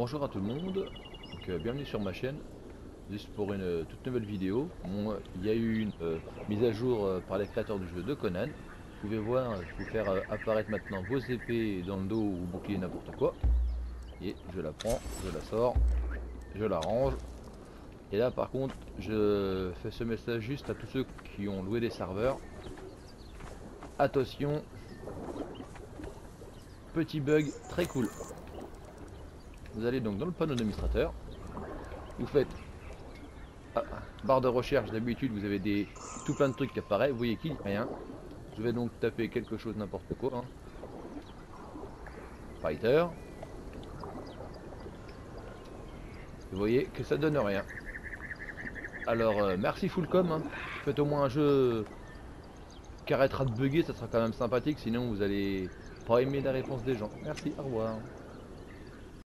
Bonjour à tout le monde, donc, euh, bienvenue sur ma chaîne, juste pour une euh, toute nouvelle vidéo. Il y a eu une euh, mise à jour par les créateurs du jeu de Conan. Vous pouvez voir, je vous faire apparaître maintenant vos épées dans le dos ou bouclier n'importe quoi. Et je la prends, je la sors, je la range. Et là par contre, je fais ce message juste à tous ceux qui ont loué des serveurs. Attention, petit bug très cool. Vous allez donc dans le panneau d'administrateur. Vous faites ah, barre de recherche. D'habitude, vous avez des tout plein de trucs qui apparaissent. Vous voyez qu'il rien. Je vais donc taper quelque chose n'importe quoi. hein. Fighter. Vous voyez que ça donne rien. Alors euh, merci Fullcom. hein. Faites au moins un jeu qui arrêtera de bugger, ça sera quand même sympathique. Sinon vous allez pas aimer la réponse des gens. Merci, au revoir.